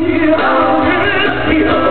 Hero, hero.